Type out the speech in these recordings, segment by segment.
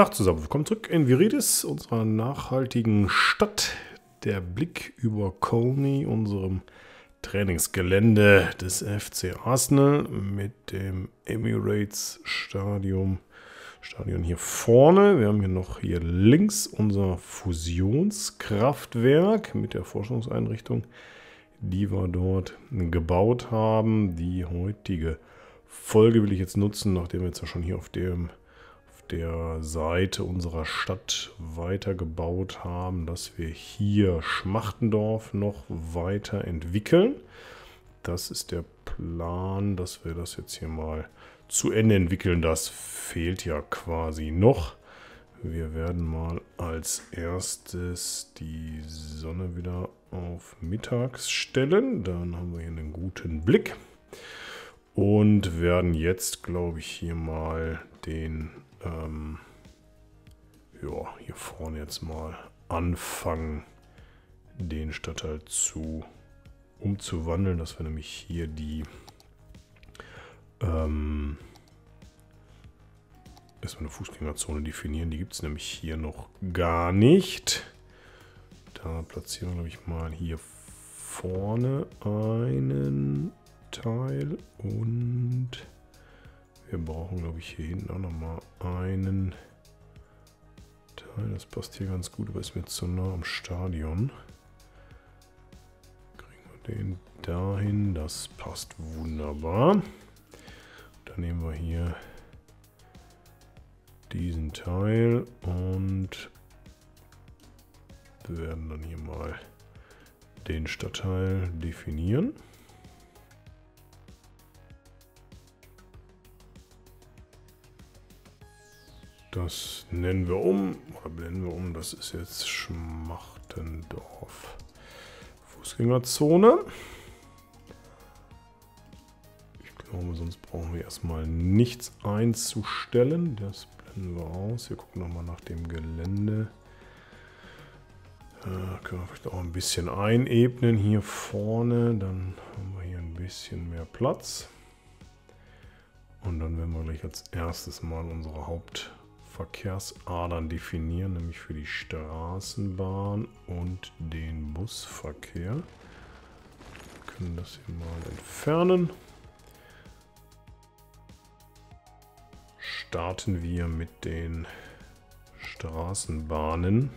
Tag zusammen. Willkommen zurück in Viridis, unserer nachhaltigen Stadt. Der Blick über Colney, unserem Trainingsgelände des FC Arsenal mit dem Emirates Stadium. Stadion hier vorne. Wir haben hier noch hier links unser Fusionskraftwerk mit der Forschungseinrichtung, die wir dort gebaut haben. Die heutige Folge will ich jetzt nutzen, nachdem wir jetzt schon hier auf dem der Seite unserer Stadt weitergebaut haben, dass wir hier Schmachtendorf noch weiter entwickeln. Das ist der Plan, dass wir das jetzt hier mal zu Ende entwickeln. Das fehlt ja quasi noch. Wir werden mal als erstes die Sonne wieder auf mittags stellen. Dann haben wir hier einen guten Blick. Und werden jetzt, glaube ich, hier mal den ähm, ja, hier vorne jetzt mal anfangen, den Stadtteil zu umzuwandeln, dass wir nämlich hier die ähm, erstmal eine Fußgängerzone definieren. Die gibt es nämlich hier noch gar nicht. Da platzieren wir, glaube ich, mal hier vorne einen Teil und wir brauchen, glaube ich, hier hinten auch nochmal einen Teil. Das passt hier ganz gut, aber ist mir zu nah am Stadion. Kriegen wir den dahin. Das passt wunderbar. Dann nehmen wir hier diesen Teil und werden dann hier mal den Stadtteil definieren. Das nennen wir um, oder benennen wir um, das ist jetzt Schmachtendorf. Fußgängerzone. Ich glaube, sonst brauchen wir erstmal nichts einzustellen. Das blenden wir aus. Wir gucken nochmal nach dem Gelände. Äh, können wir vielleicht auch ein bisschen einebnen hier vorne. Dann haben wir hier ein bisschen mehr Platz. Und dann werden wir gleich als erstes mal unsere Haupt Verkehrsadern definieren, nämlich für die Straßenbahn und den Busverkehr. Wir können das hier mal entfernen. Starten wir mit den Straßenbahnen.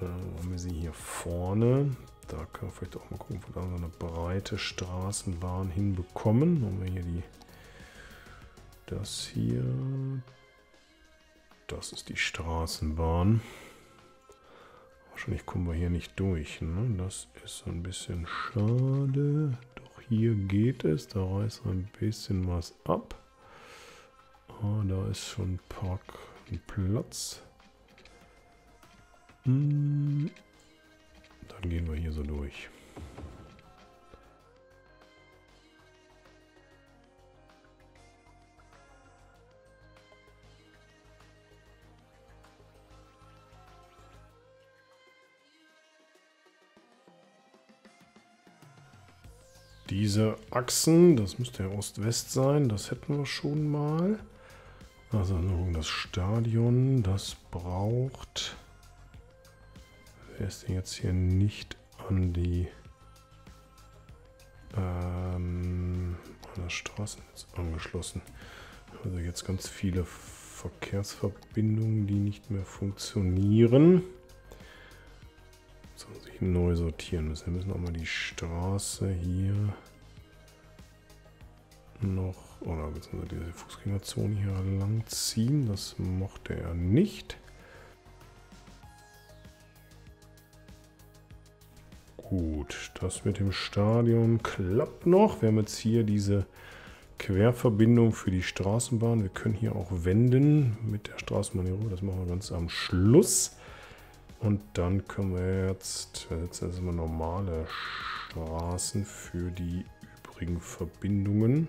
Äh, haben wir sie hier vorne. Da können wir vielleicht auch mal gucken, ob wir da so eine breite Straßenbahn hinbekommen. Haben wir hier die das hier, das ist die Straßenbahn. Wahrscheinlich kommen wir hier nicht durch. Ne? Das ist ein bisschen schade. Doch hier geht es. Da reißt ein bisschen was ab. Ah, da ist schon Parkplatz. Hm. Dann gehen wir hier so durch. Diese Achsen, das müsste ja Ost-West sein, das hätten wir schon mal. Also das Stadion, das braucht... Wer ist denn jetzt hier nicht an die... Ähm, an das Straßennetz angeschlossen? Also jetzt ganz viele Verkehrsverbindungen, die nicht mehr funktionieren sich neu sortieren müssen. Wir müssen auch mal die Straße hier noch, oder beziehungsweise diese Fußgängerzone hier lang ziehen. Das mochte er nicht. Gut, das mit dem Stadion klappt noch. Wir haben jetzt hier diese Querverbindung für die Straßenbahn. Wir können hier auch wenden mit der Straßenbahn. Das machen wir ganz am Schluss. Und dann können wir jetzt, jetzt immer normale Straßen für die übrigen Verbindungen.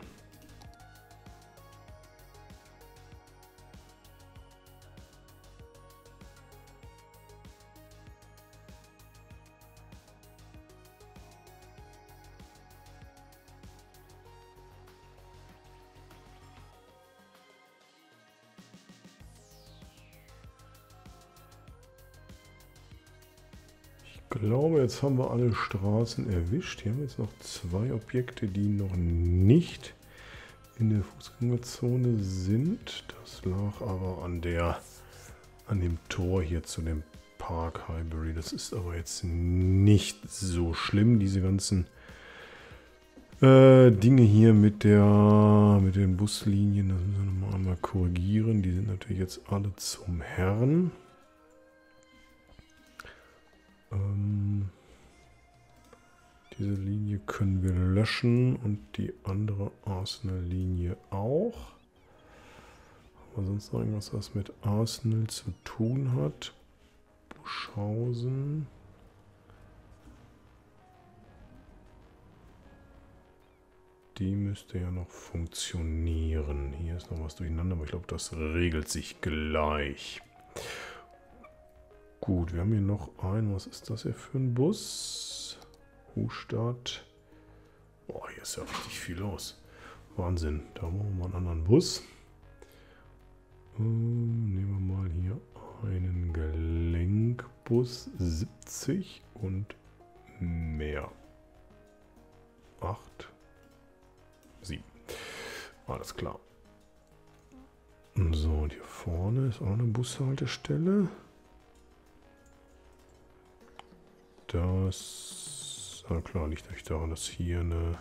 Glaube, jetzt haben wir alle Straßen erwischt. Hier haben wir jetzt noch zwei Objekte, die noch nicht in der Fußgängerzone sind. Das lag aber an der an dem Tor hier zu dem Park Highbury. Das ist aber jetzt nicht so schlimm, diese ganzen äh, Dinge hier mit der mit den Buslinien. Das müssen wir nochmal einmal korrigieren. Die sind natürlich jetzt alle zum Herrn. Diese Linie können wir löschen und die andere Arsenal-Linie auch. Aber sonst noch irgendwas, was mit Arsenal zu tun hat? Buschhausen. Die müsste ja noch funktionieren. Hier ist noch was durcheinander, aber ich glaube, das regelt sich gleich. Gut, wir haben hier noch einen. Was ist das hier für ein Bus? Hustadt. Boah, hier ist ja richtig viel los. Wahnsinn. Da brauchen wir einen anderen Bus. Ähm, nehmen wir mal hier einen Gelenkbus 70 und mehr. 8, 7. Alles klar. So, und hier vorne ist auch eine Bushaltestelle. Das, na klar, liegt natürlich daran, dass hier eine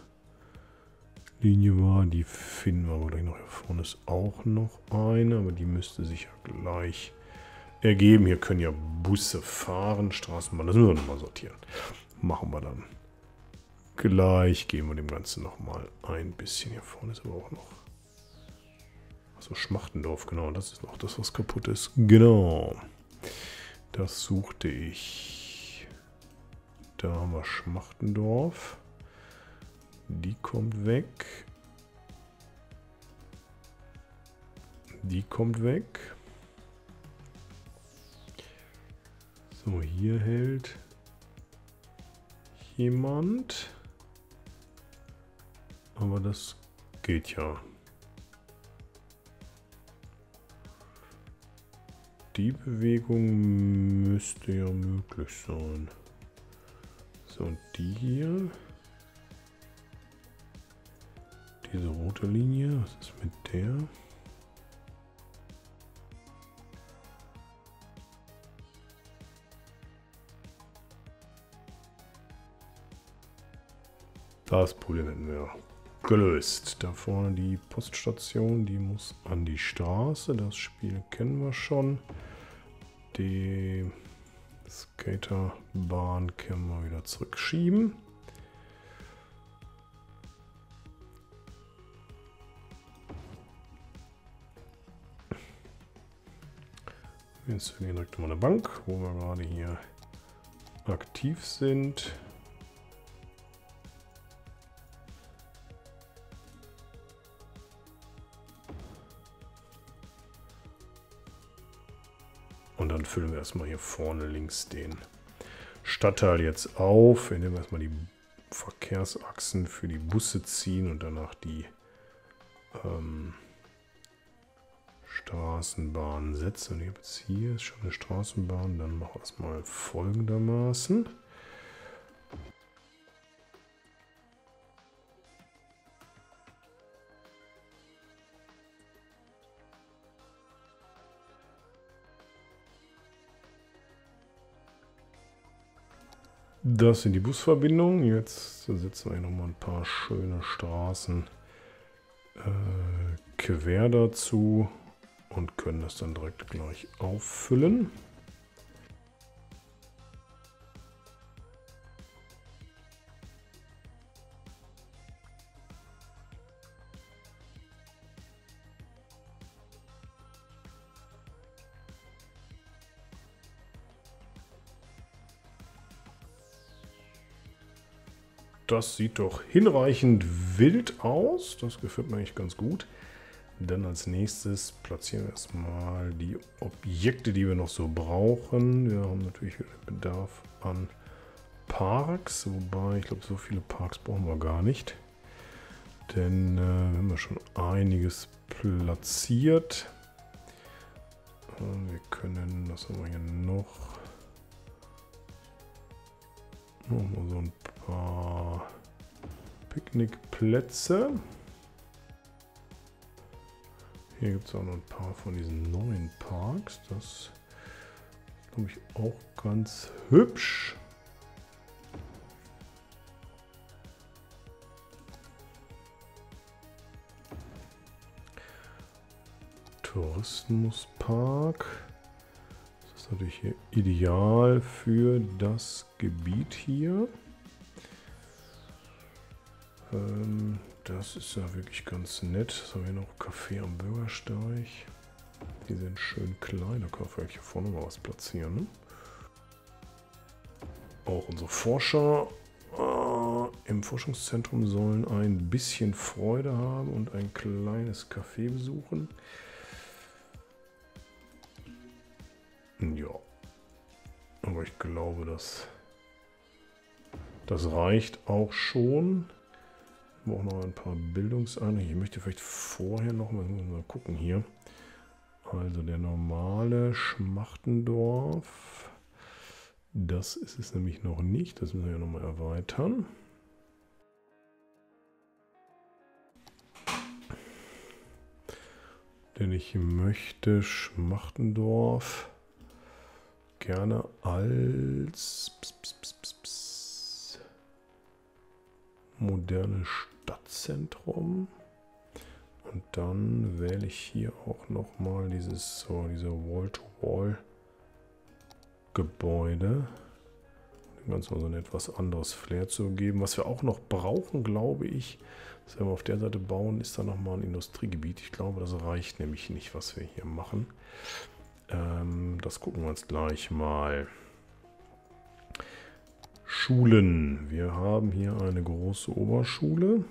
Linie war. Die finden wir aber gleich noch. Hier vorne ist auch noch eine, aber die müsste sich ja gleich ergeben. Hier können ja Busse fahren, Straßenbahn. Das müssen wir nochmal sortieren. Machen wir dann. Gleich geben wir dem Ganzen nochmal ein bisschen. Hier vorne ist aber auch noch. Achso, Schmachtendorf, genau. Das ist noch das, was kaputt ist. Genau. Das suchte ich. Da haben wir Schmachtendorf. Die kommt weg. Die kommt weg. So, hier hält jemand. Aber das geht ja. Die Bewegung müsste ja möglich sein. So, und die hier. Diese rote Linie, was ist mit der? Das Problem hätten wir gelöst. Da vorne die Poststation, die muss an die Straße. Das Spiel kennen wir schon. Die Skaterbahn können wir wieder zurückschieben. Jetzt gehen direkt mal eine Bank, wo wir gerade hier aktiv sind. Füllen wir erstmal hier vorne links den Stadtteil jetzt auf, indem wir erstmal die Verkehrsachsen für die Busse ziehen und danach die ähm, Straßenbahn setzen. Und jetzt hier ist schon eine Straßenbahn, dann machen wir es mal folgendermaßen. Das sind die Busverbindungen. Jetzt setzen wir hier nochmal ein paar schöne Straßen äh, quer dazu und können das dann direkt gleich auffüllen. Das sieht doch hinreichend wild aus. Das gefällt mir eigentlich ganz gut. Dann als nächstes platzieren wir erstmal die Objekte, die wir noch so brauchen. Wir haben natürlich Bedarf an Parks, wobei ich glaube, so viele Parks brauchen wir gar nicht. Denn äh, wir haben schon einiges platziert. Äh, wir können, was haben wir hier noch? Nochmal so ein paar Picknickplätze. Hier gibt es auch noch ein paar von diesen neuen Parks. Das ist, glaube ich, auch ganz hübsch. Tourismuspark. Ist natürlich hier ideal für das Gebiet hier. Ähm, das ist ja wirklich ganz nett. So haben wir noch Kaffee am Bürgersteig. Die sind schön klein. Da können wir vielleicht hier vorne mal was platzieren. Ne? Auch unsere Forscher äh, im Forschungszentrum sollen ein bisschen Freude haben und ein kleines Café besuchen. Ich glaube, dass das reicht auch schon auch noch ein paar Bildungseinrichtungen. Ich möchte vielleicht vorher noch mal, mal gucken hier. Also der normale Schmachtendorf. Das ist es nämlich noch nicht. Das müssen wir ja nochmal erweitern. Denn ich möchte Schmachtendorf gerne als moderne Stadt Stadtzentrum. Und dann wähle ich hier auch nochmal dieses so, diese Wall-to-Wall-Gebäude. Dem Ganzen so ein etwas anderes Flair zu geben. Was wir auch noch brauchen, glaube ich, dass wir auf der Seite bauen, ist da nochmal ein Industriegebiet. Ich glaube, das reicht nämlich nicht, was wir hier machen. Ähm, das gucken wir uns gleich mal. Schulen. Wir haben hier eine große Oberschule.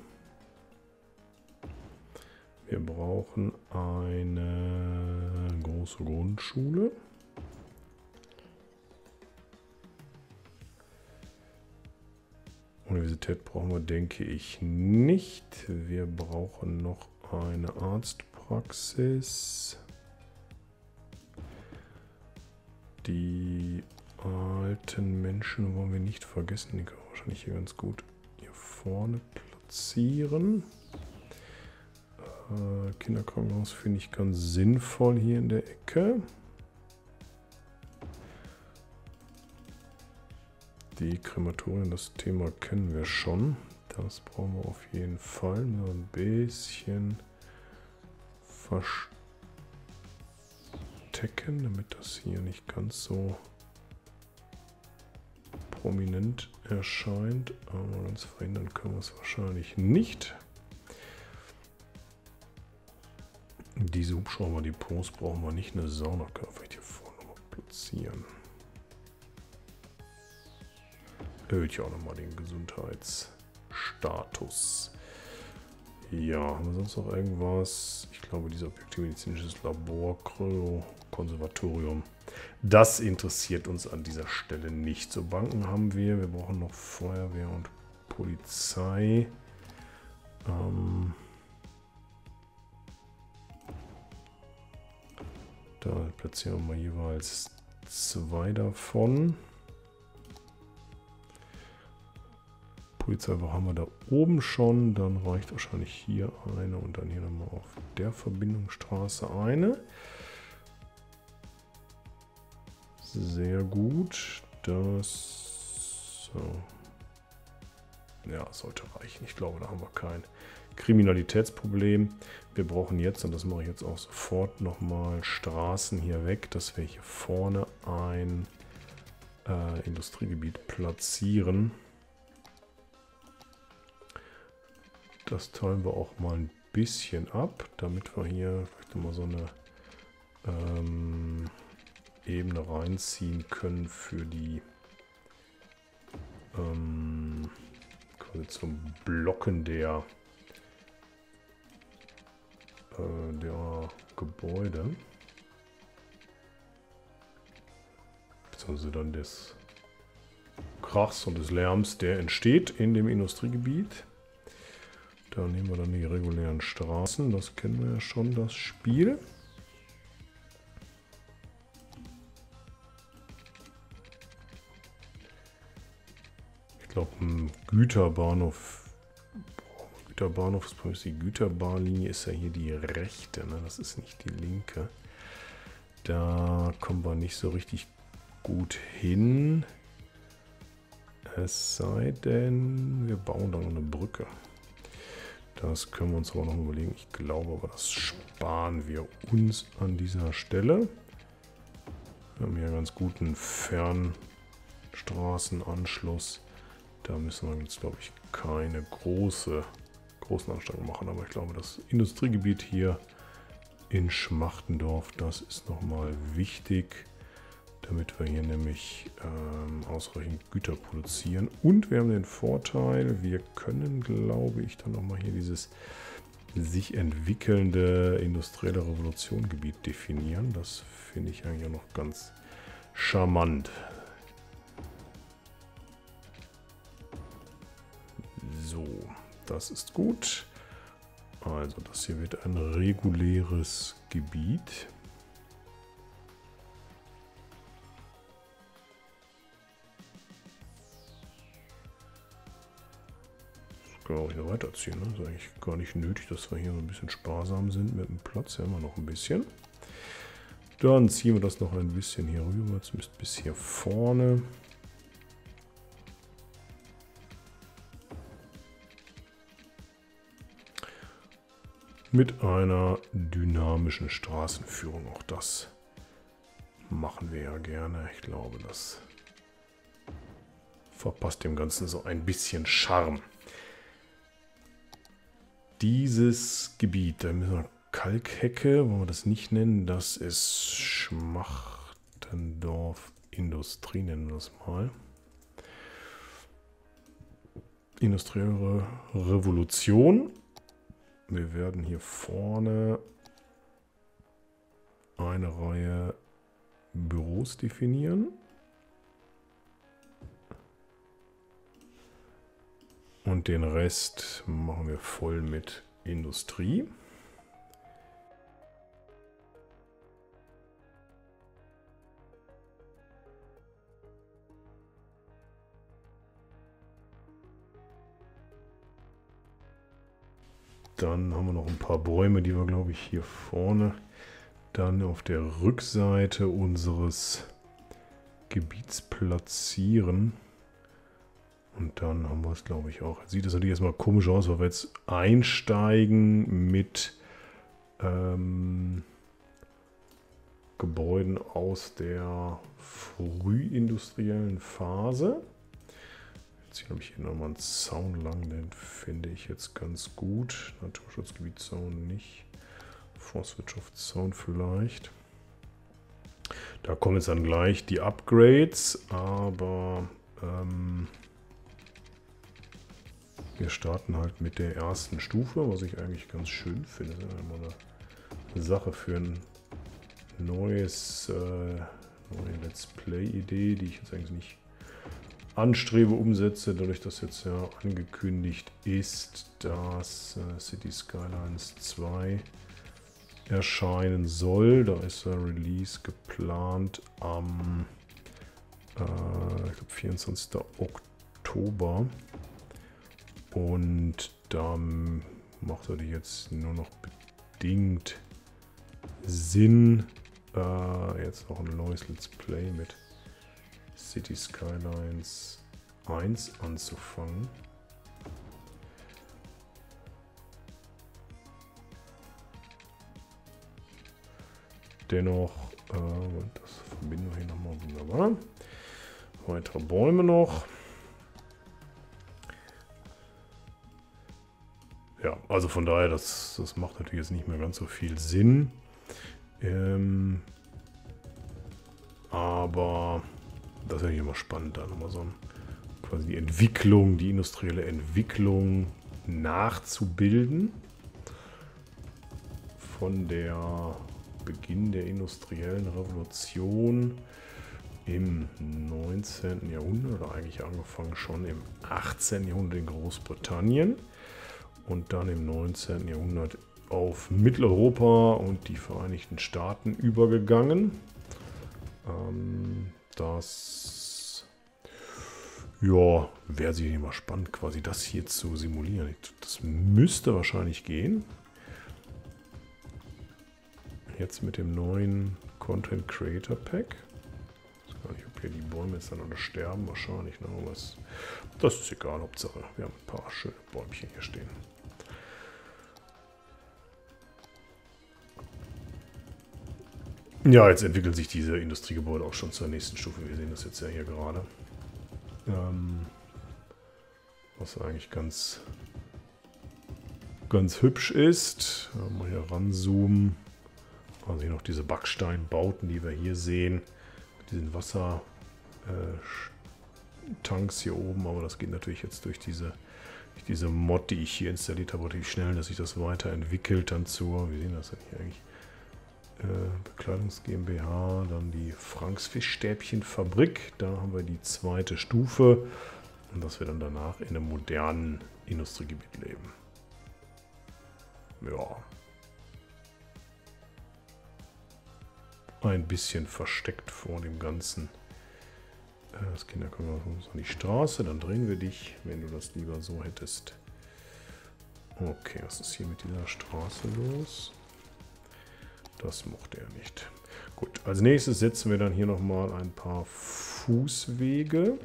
Wir brauchen eine große Grundschule. Universität brauchen wir, denke ich, nicht. Wir brauchen noch eine Arztpraxis. Die alten Menschen wollen wir nicht vergessen. Die können wir wahrscheinlich hier ganz gut hier vorne platzieren. Äh, Kinderkrankenhaus finde ich ganz sinnvoll hier in der Ecke. Die Krematorien, das Thema kennen wir schon. Das brauchen wir auf jeden Fall. Nur ein bisschen verstecken, damit das hier nicht ganz so prominent erscheint. Aber ganz verhindern können wir es wahrscheinlich nicht. Diese Hubschrauber-Depots brauchen wir nicht. Eine Sauna können wir vielleicht hier vorne noch platzieren. Erhöht ja auch nochmal den Gesundheitsstatus. Ja, haben wir sonst noch irgendwas? Ich glaube, dieser Objektiv medizinisches Labor, Konservatorium. Das interessiert uns an dieser Stelle nicht. So, Banken haben wir. Wir brauchen noch Feuerwehr und Polizei. Ähm, Da platzieren wir jeweils zwei davon. Polizeiwache haben wir da oben schon. Dann reicht wahrscheinlich hier eine und dann hier nochmal auf der Verbindungsstraße eine. Sehr gut. Das so. Ja, sollte reichen. Ich glaube, da haben wir kein Kriminalitätsproblem. Wir brauchen jetzt, und das mache ich jetzt auch sofort, nochmal Straßen hier weg, dass wir hier vorne ein äh, Industriegebiet platzieren. Das teilen wir auch mal ein bisschen ab, damit wir hier vielleicht mal so eine ähm, Ebene reinziehen können für die ähm, quasi zum Blocken der äh, der Gebäude. Beziehungsweise dann des Krachs und des Lärms, der entsteht in dem Industriegebiet. Da nehmen wir dann die regulären Straßen. Das kennen wir ja schon, das Spiel. Glaube, ein Güterbahnhof. Güterbahnhof ist die Güterbahnlinie, ist ja hier die rechte, ne? das ist nicht die linke. Da kommen wir nicht so richtig gut hin. Es sei denn, wir bauen da noch eine Brücke. Das können wir uns aber noch überlegen. Ich glaube aber, das sparen wir uns an dieser Stelle. Wir haben hier einen ganz guten Fernstraßenanschluss. Da müssen wir jetzt, glaube ich, keine große, großen Anstrengungen machen. Aber ich glaube, das Industriegebiet hier in Schmachtendorf, das ist nochmal wichtig damit wir hier nämlich ähm, ausreichend Güter produzieren. Und wir haben den Vorteil, wir können, glaube ich, dann nochmal hier dieses sich entwickelnde industrielle Revolutiongebiet definieren. Das finde ich eigentlich auch noch ganz charmant. So, das ist gut. Also das hier wird ein reguläres Gebiet. können wir auch hier weiterziehen. Ne? Ist eigentlich gar nicht nötig, dass wir hier so ein bisschen sparsam sind mit dem Platz. Ja, immer noch ein bisschen. Dann ziehen wir das noch ein bisschen hier rüber, zumindest bis hier vorne. Mit einer dynamischen Straßenführung. Auch das machen wir ja gerne. Ich glaube, das verpasst dem Ganzen so ein bisschen Charme dieses Gebiet, da müssen wir Kalkhecke, wollen wir das nicht nennen, das ist Schmachtendorf Industrie, nennen wir das mal. Industrielle Revolution. Wir werden hier vorne eine Reihe Büros definieren. Und den Rest machen wir voll mit Industrie. Dann haben wir noch ein paar Bäume, die wir, glaube ich, hier vorne dann auf der Rückseite unseres Gebiets platzieren. Und dann haben wir es, glaube ich, auch. Sieht das natürlich erstmal komisch aus, weil wir jetzt einsteigen mit ähm, Gebäuden aus der frühindustriellen Phase. Jetzt hier habe ich hier nochmal einen Zaun lang, den finde ich jetzt ganz gut. Naturschutzgebietszaun nicht. Forstwirtschaftszaun vielleicht. Da kommen jetzt dann gleich die Upgrades, aber ähm, wir starten halt mit der ersten Stufe, was ich eigentlich ganz schön finde. Immer eine Sache für ein neues, äh, neue Let's Play-Idee, die ich jetzt eigentlich nicht anstrebe, umsetze, dadurch, dass jetzt ja angekündigt ist, dass äh, City Skylines 2 erscheinen soll. Da ist der Release geplant am äh, glaub, 24. Oktober. Und da macht er jetzt nur noch bedingt Sinn, äh, jetzt noch ein neues Let's Play mit City Skylines 1 anzufangen. Dennoch, äh, das verbinden wir hier nochmal wunderbar. Weitere Bäume noch. ja, also von daher, das, das macht natürlich jetzt nicht mehr ganz so viel Sinn. Ähm, aber das ist ja immer spannend, da nochmal so quasi die Entwicklung, die industrielle Entwicklung nachzubilden. Von der Beginn der industriellen Revolution im 19. Jahrhundert, oder eigentlich angefangen schon im 18. Jahrhundert in Großbritannien und dann im 19. Jahrhundert auf Mitteleuropa und die Vereinigten Staaten übergegangen. Ähm, das Ja, wäre sicherlich mal spannend, quasi das hier zu simulieren. Das müsste wahrscheinlich gehen. Jetzt mit dem neuen Content Creator Pack. Ich weiß gar nicht, ob hier die Bäume jetzt dann alle sterben. Wahrscheinlich, ne? Aber das ist egal, Hauptsache. Wir haben ein paar schöne Bäumchen hier stehen. Ja, jetzt entwickeln sich diese Industriegebäude auch schon zur nächsten Stufe. Wir sehen das jetzt ja hier gerade. Ähm, was eigentlich ganz, ganz hübsch ist. Mal hier ranzoomen. Also hier noch diese Backsteinbauten, die wir hier sehen. Mit diesen Wassertanks äh, hier oben. Aber das geht natürlich jetzt durch diese, durch diese Mod, die ich hier installiert habe, relativ schnell, dass sich das weiterentwickelt dann zur, wie sehen das denn hier eigentlich? Äh, Bekleidungs GmbH, dann die Franks Fischstäbchenfabrik. Da haben wir die zweite Stufe. Und dass wir dann danach in einem modernen Industriegebiet leben. Ja. Ein bisschen versteckt vor dem Ganzen. Äh, das Kinderkammer an die Straße. Dann drehen wir dich, wenn du das lieber so hättest. Okay, was ist hier mit dieser Straße los? Das mochte er nicht. Gut, als nächstes setzen wir dann hier nochmal ein paar Fußwege.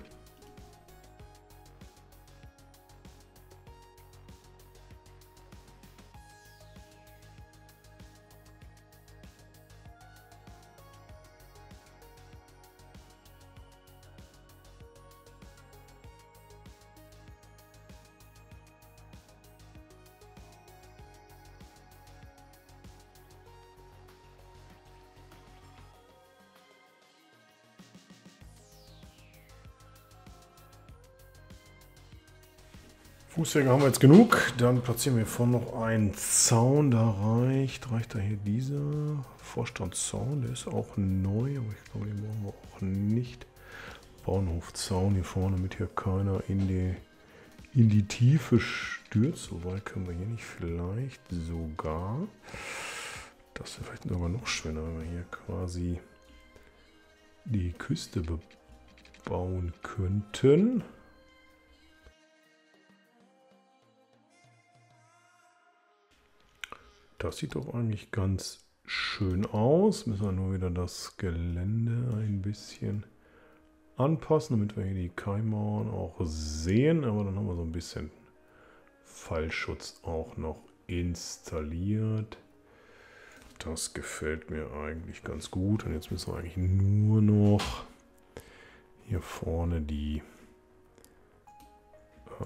Fußwege haben wir jetzt genug. Dann platzieren wir vorne noch einen Zaun. Da reicht, reicht da hier dieser Vorstandszaun. Der ist auch neu, aber ich glaube, den brauchen wir auch nicht. Bahnhofzaun hier vorne, damit hier keiner in die, in die Tiefe stürzt. So weit können wir hier nicht. Vielleicht sogar. Das wäre vielleicht sogar noch schwerer, wenn wir hier quasi die Küste bebauen könnten. Das sieht doch eigentlich ganz schön aus. Müssen wir nur wieder das Gelände ein bisschen anpassen, damit wir hier die Keimauern auch sehen. Aber dann haben wir so ein bisschen Fallschutz auch noch installiert. Das gefällt mir eigentlich ganz gut. Und jetzt müssen wir eigentlich nur noch hier vorne die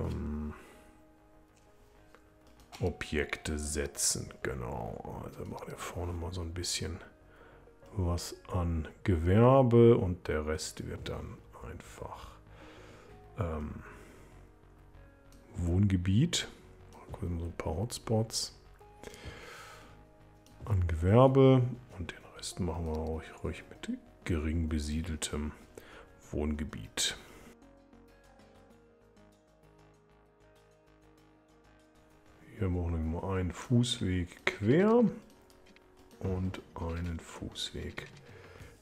ähm, Objekte setzen. Genau, also machen wir vorne mal so ein bisschen was an Gewerbe und der Rest wird dann einfach ähm, Wohngebiet. So ein paar Hotspots an Gewerbe und den Rest machen wir ruhig, ruhig mit gering besiedeltem Wohngebiet. Hier machen wir einen Fußweg quer und einen Fußweg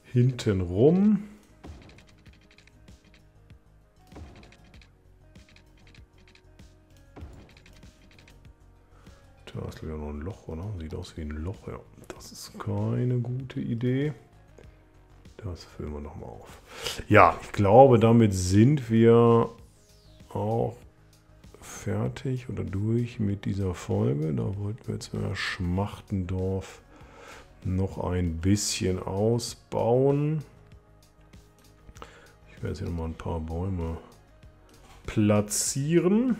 hinten rum. Da ist wieder noch ein Loch, oder? Sieht aus wie ein Loch, ja. Das ist keine gute Idee. Das füllen wir nochmal auf. Ja, ich glaube, damit sind wir auch fertig oder durch mit dieser Folge. Da wollten wir jetzt mal Schmachtendorf noch ein bisschen ausbauen. Ich werde jetzt hier noch mal ein paar Bäume platzieren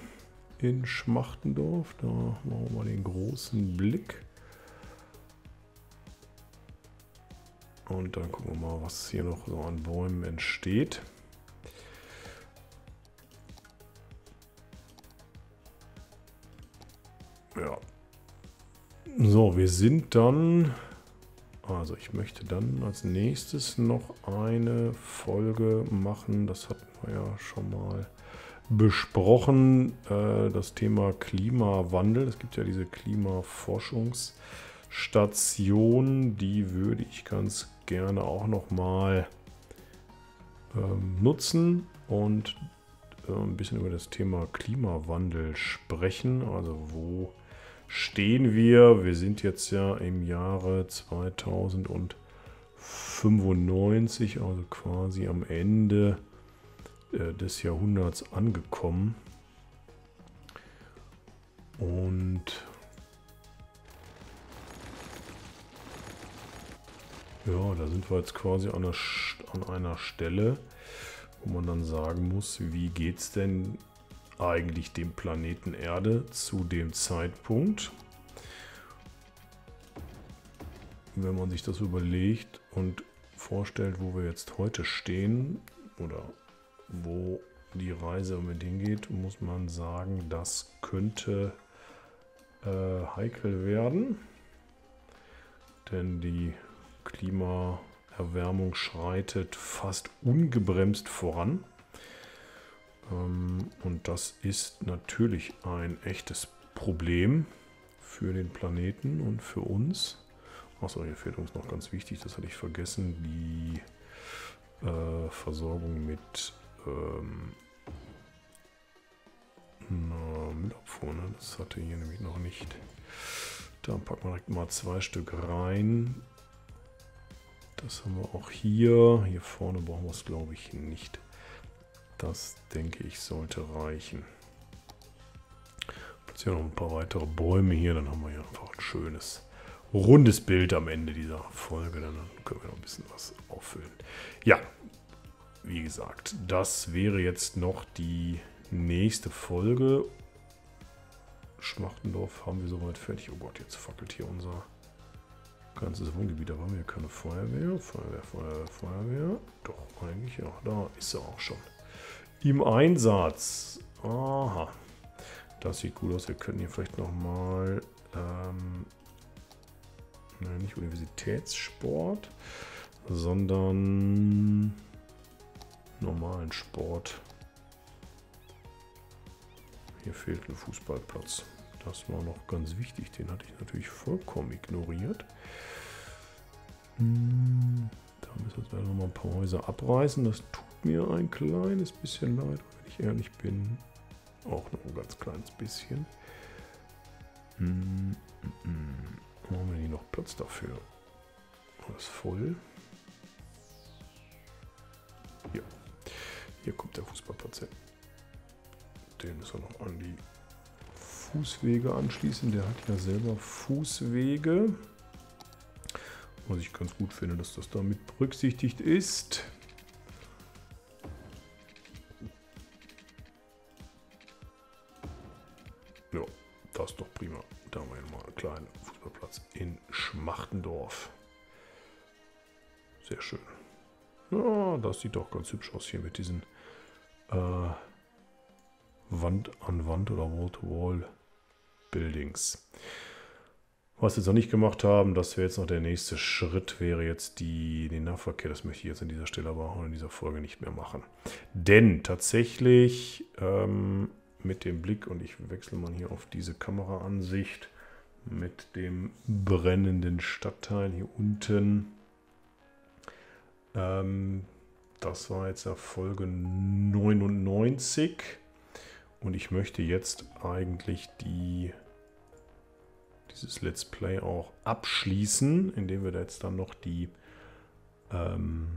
in Schmachtendorf. Da machen wir mal den großen Blick. Und dann gucken wir mal, was hier noch so an Bäumen entsteht. Ja. So, wir sind dann... Also ich möchte dann als nächstes noch eine Folge machen. Das hatten wir ja schon mal besprochen. Äh, das Thema Klimawandel. Es gibt ja diese Klimaforschungsstation. Die würde ich ganz gerne auch noch mal ähm, nutzen. Und äh, ein bisschen über das Thema Klimawandel sprechen. Also wo stehen wir? Wir sind jetzt ja im Jahre 2095, also quasi am Ende äh, des Jahrhunderts angekommen. Und ja, da sind wir jetzt quasi an einer, an einer Stelle, wo man dann sagen muss, wie geht es denn eigentlich dem Planeten Erde zu dem Zeitpunkt? Wenn man sich das überlegt und vorstellt, wo wir jetzt heute stehen oder wo die Reise Moment hingeht, muss man sagen, das könnte äh, heikel werden. Denn die Klimaerwärmung schreitet fast ungebremst voran. Ähm, und das ist natürlich ein echtes Problem für den Planeten und für uns. Achso, hier fehlt uns noch ganz wichtig, das hatte ich vergessen, die äh, Versorgung mit ähm, Müllabfuhr, ne? das hatte hier nämlich noch nicht. Da packen wir direkt mal zwei Stück rein. Das haben wir auch hier. Hier vorne brauchen wir es, glaube ich, nicht. Das, denke ich, sollte reichen. Platzieren noch ein paar weitere Bäume hier. Dann haben wir hier einfach ein schönes, rundes Bild am Ende dieser Folge. Dann können wir noch ein bisschen was auffüllen. Ja, wie gesagt, das wäre jetzt noch die nächste Folge. Schmachtendorf haben wir soweit fertig. Oh Gott, jetzt fackelt hier unser ganzes Wohngebiet. Da haben wir keine Feuerwehr. Feuerwehr, Feuerwehr, Feuerwehr. Doch, eigentlich ja. Da ist er auch schon. Im Einsatz. Aha. Das sieht gut aus. Wir können hier vielleicht nochmal... Ähm, nicht Universitätssport, sondern normalen Sport. Hier fehlt ein Fußballplatz. Das war noch ganz wichtig. Den hatte ich natürlich vollkommen ignoriert. Hm, da müssen wir jetzt noch mal ein paar Häuser abreißen. Das mir ein kleines bisschen leid, wenn ich ehrlich bin. Auch noch ein ganz kleines bisschen. Hm, hm, hm. Haben wir hier noch Platz dafür? Ist voll. Hier. Hier kommt der Fußballplatz hin. Den müssen wir noch an die Fußwege anschließen. Der hat ja selber Fußwege. Was ich ganz gut finde, dass das damit berücksichtigt ist. Ja, das ist doch prima. Da haben wir mal einen kleinen Fußballplatz in Schmachtendorf. Sehr schön. Ja, das sieht doch ganz hübsch aus hier mit diesen äh, Wand an Wand oder Wall-to-Wall-Buildings. Was wir jetzt noch nicht gemacht haben, das wäre jetzt noch der nächste Schritt, wäre jetzt die, den Nahverkehr. Das möchte ich jetzt an dieser Stelle aber auch in dieser Folge nicht mehr machen. Denn tatsächlich ähm, mit dem Blick, und ich wechsle mal hier auf diese Kameraansicht, mit dem brennenden Stadtteil hier unten. Ähm, das war jetzt ja Folge 99. Und ich möchte jetzt eigentlich die, dieses Let's Play auch abschließen, indem wir da jetzt dann noch die ähm,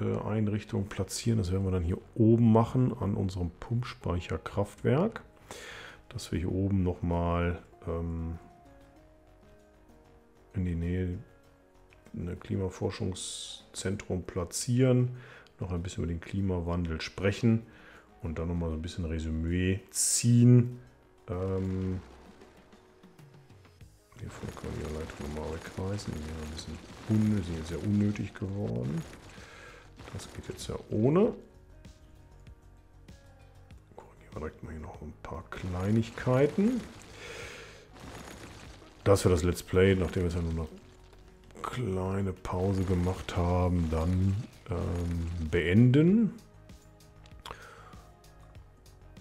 Klimaforschungseinrichtung platzieren. Das werden wir dann hier oben machen an unserem Pumpspeicherkraftwerk. Dass wir hier oben nochmal ähm, in die Nähe ein Klimaforschungszentrum platzieren noch ein bisschen über den Klimawandel sprechen und dann nochmal so ein bisschen Resümee ziehen. Ähm, hiervon kann ich die Leitung nochmal wegreißen. Sind ein bisschen unnötig, sehr unnötig geworden. Das geht jetzt ja ohne. Korrigieren wir direkt mal hier noch ein paar Kleinigkeiten. Das für das Let's Play, nachdem wir es ja nur noch kleine Pause gemacht haben, dann ähm, beenden.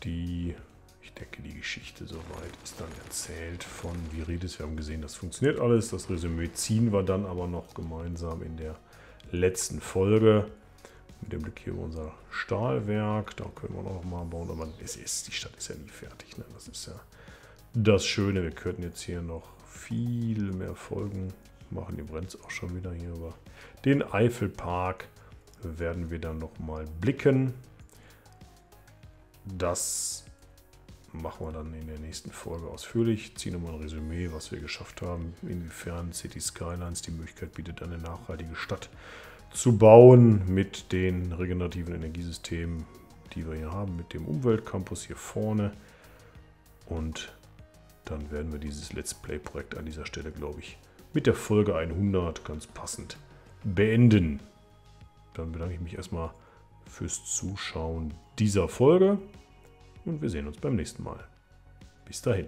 Die, ich denke, die Geschichte soweit ist dann erzählt von Viridis. Wir haben gesehen, das funktioniert alles. Das Resümee ziehen wir dann aber noch gemeinsam in der letzten Folge. Mit dem Blick hier über unser Stahlwerk. Da können wir noch mal bauen. Aber es ist, die Stadt ist ja nie fertig. Ne? Das ist ja das Schöne. Wir könnten jetzt hier noch viel mehr Folgen machen. Die brennt auch schon wieder hier. Aber den Eifelpark werden wir dann noch mal blicken. Das machen wir dann in der nächsten Folge ausführlich. Ziehen nochmal ein Resümee, was wir geschafft haben, inwiefern City Skylines die Möglichkeit bietet, eine nachhaltige Stadt zu bauen mit den regenerativen Energiesystemen, die wir hier haben, mit dem Umweltcampus hier vorne. Und dann werden wir dieses Let's Play-Projekt an dieser Stelle, glaube ich, mit der Folge 100 ganz passend beenden. Dann bedanke ich mich erstmal fürs Zuschauen dieser Folge und wir sehen uns beim nächsten Mal. Bis dahin.